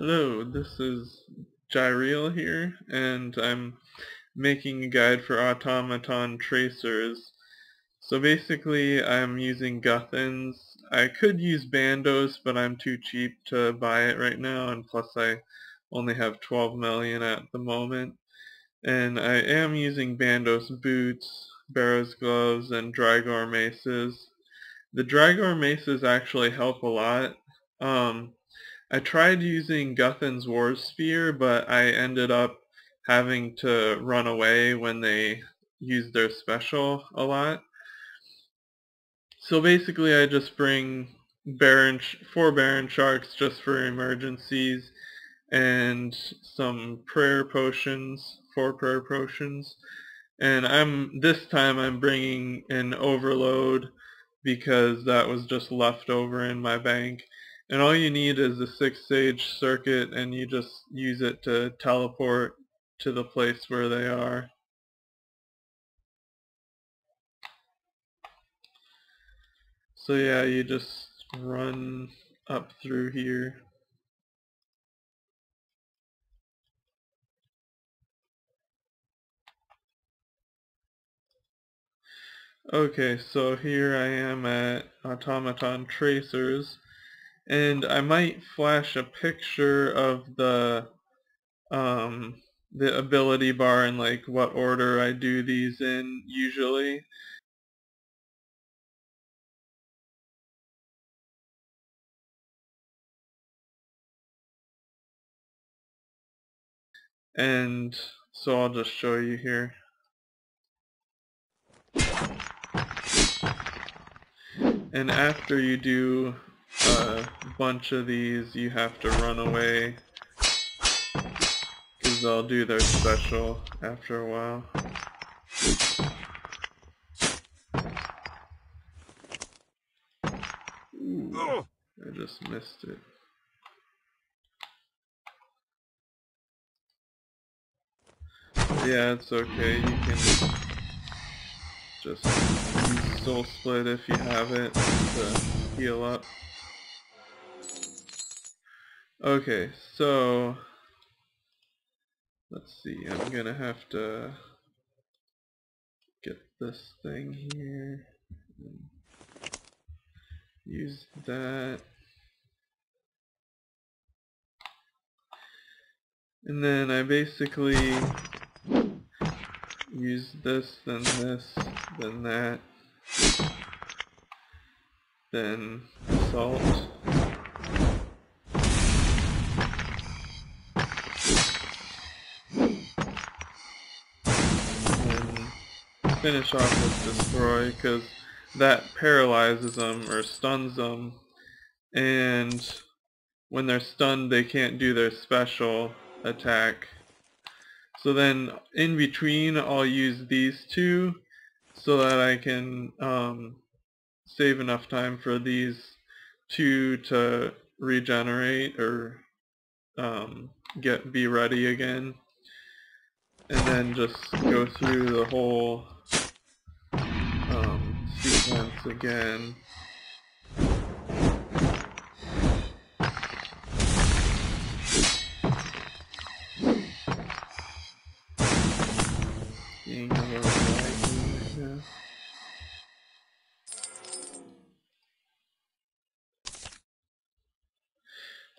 Hello, this is Gyreal here, and I'm making a guide for automaton tracers. So basically, I'm using Guthan's. I could use Bandos, but I'm too cheap to buy it right now, and plus I only have 12 million at the moment. And I am using Bandos boots, Barrows gloves, and Drygore maces. The Drygore maces actually help a lot. Um, I tried using Guthan's War Spear, but I ended up having to run away when they used their special a lot. So basically I just bring Baron, four Baron Sharks just for emergencies and some prayer potions, four prayer potions. And I'm this time I'm bringing an overload because that was just left over in my bank. And all you need is a sixth-age circuit and you just use it to teleport to the place where they are. So yeah, you just run up through here. Okay, so here I am at Automaton Tracers and I might flash a picture of the um, the ability bar and like what order I do these in usually. And so I'll just show you here. And after you do a bunch of these you have to run away because they'll do their special after a while. Ooh, I just missed it. Yeah, it's okay. You can just use Soul Split if you have it to heal up. Okay, so let's see, I'm gonna have to get this thing here, use that, and then I basically use this, then this, then that, then salt. Finish off with Destroy because that paralyzes them or stuns them and when they're stunned they can't do their special attack. So then in between I'll use these two so that I can um, save enough time for these two to regenerate or um, get be ready again and then just go through the whole once again.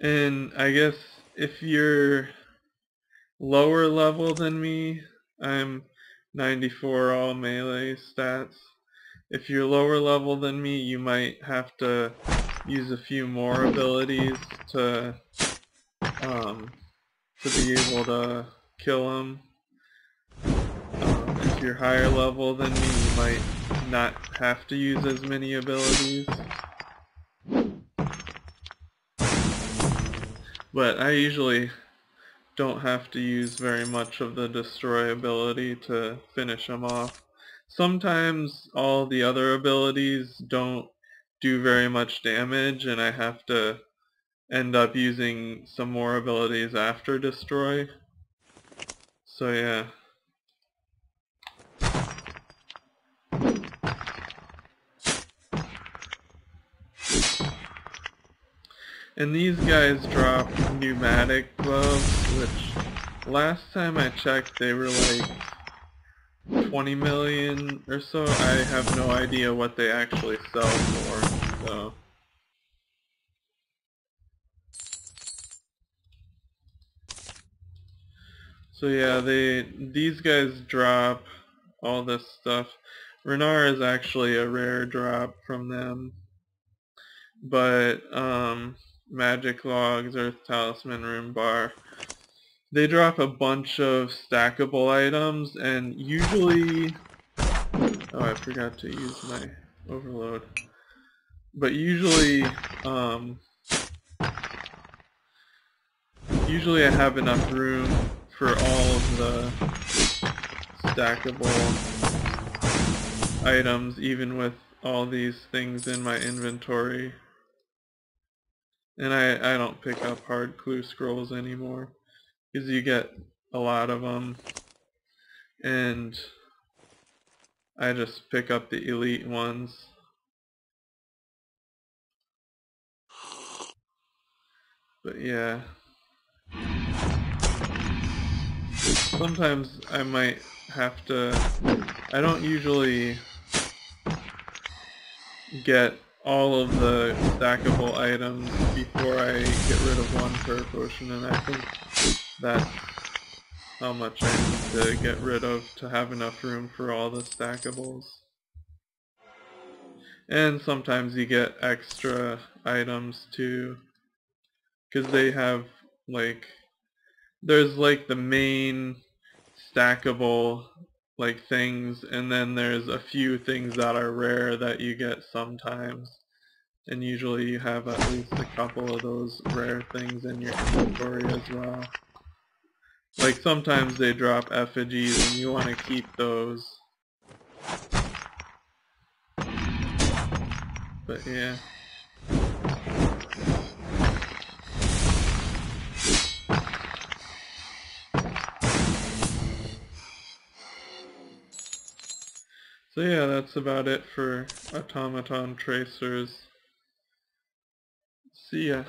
And I guess if you're lower level than me, I'm 94 all melee stats. If you're lower level than me, you might have to use a few more abilities to um, to be able to kill him. Um, if you're higher level than me, you might not have to use as many abilities. But I usually don't have to use very much of the destroy ability to finish him off. Sometimes all the other abilities don't do very much damage and I have to end up using some more abilities after destroy. So yeah. And these guys drop pneumatic gloves, which last time I checked they were like 20 million or so. I have no idea what they actually sell for, so... So yeah, they these guys drop all this stuff. Ranarr is actually a rare drop from them. But um, Magic Logs, Earth Talisman, Rune Bar, they drop a bunch of stackable items and usually oh I forgot to use my overload. But usually um, usually I have enough room for all of the stackable items, even with all these things in my inventory. And I, I don't pick up hard clue scrolls anymore, because you get a lot of them, and I just pick up the elite ones. But yeah. sometimes I might have to, I don't usually get all of the stackable items before I get rid of one per potion and I think that's how much I need to get rid of to have enough room for all the stackables. And sometimes you get extra items too, because they have like, there's like the main stackable like things and then there's a few things that are rare that you get sometimes and usually you have at least a couple of those rare things in your inventory as well. Like sometimes they drop effigies and you want to keep those. But yeah. So yeah, that's about it for automaton tracers. See ya.